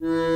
Mm.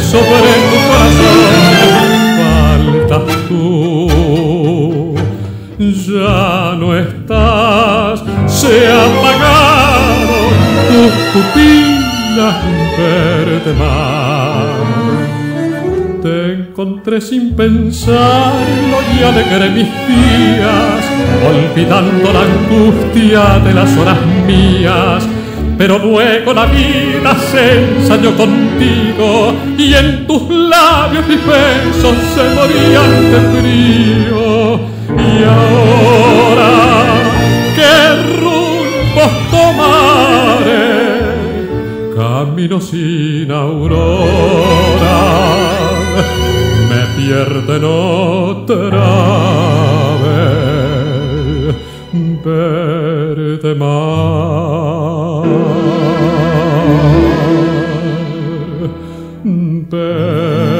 sobre tu corazón. Faltas tú, ya no estás, se apagaron tus pupilas verde mar. Te encontré sin pensarlo y alegré mis días, olvidando la angustia de las horas mías pero luego la vida se ensayó contigo y en tus labios mis besos se morían de frío. Y ahora, ¿qué rumbo tomaré? Camino sin aurora, me pierden otra vez perdemar. Per